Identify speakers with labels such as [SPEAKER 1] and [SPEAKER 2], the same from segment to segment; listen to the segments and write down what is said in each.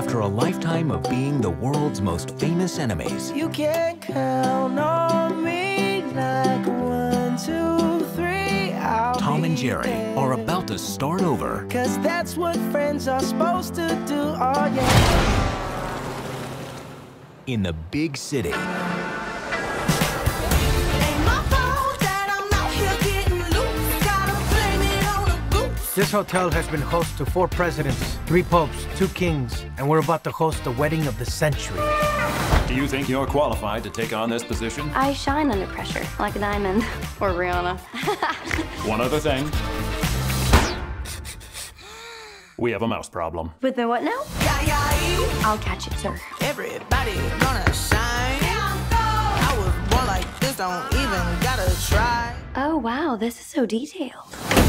[SPEAKER 1] after a lifetime of being the world's most famous enemies.
[SPEAKER 2] You can count on me like one, two, three. I'll
[SPEAKER 1] Tom and Jerry
[SPEAKER 2] there.
[SPEAKER 1] are about to start over
[SPEAKER 2] Cause that's what friends are supposed to do. Oh, yeah.
[SPEAKER 1] in the big city.
[SPEAKER 3] This hotel has been host to four presidents, three popes, two kings, and we're about to host the wedding of the century.
[SPEAKER 4] Do you think you're qualified to take on this position?
[SPEAKER 5] I shine under pressure, like a diamond. Or Rihanna.
[SPEAKER 4] One other thing. We have a mouse problem.
[SPEAKER 5] With the what now? I'll catch it, sir.
[SPEAKER 2] Everybody gonna shine. I was born like this, don't even gotta try.
[SPEAKER 5] Oh, wow, this is so detailed.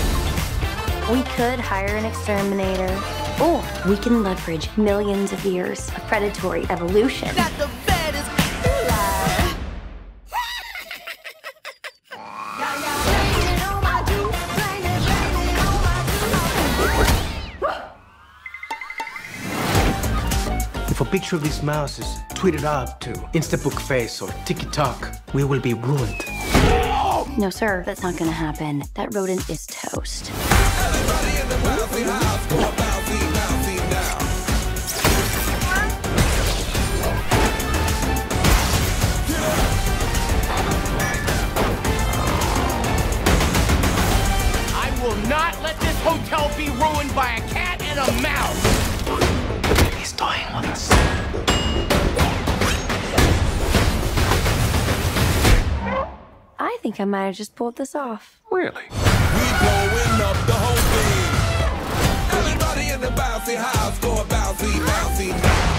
[SPEAKER 5] We could hire an exterminator, or we can leverage millions of years of predatory evolution.
[SPEAKER 2] Got the baddest lie.
[SPEAKER 3] If a picture of this mouse is tweeted out to Instabook Face or TikTok, we will be ruined.
[SPEAKER 5] No, sir, that's not gonna happen. That rodent is toast.
[SPEAKER 6] I will not let this hotel be ruined by a cat and a mouse.
[SPEAKER 5] think I might have just pulled this off.
[SPEAKER 4] Really?
[SPEAKER 7] We blowing up the whole thing. Everybody in the bouncy house going bouncy, bouncy.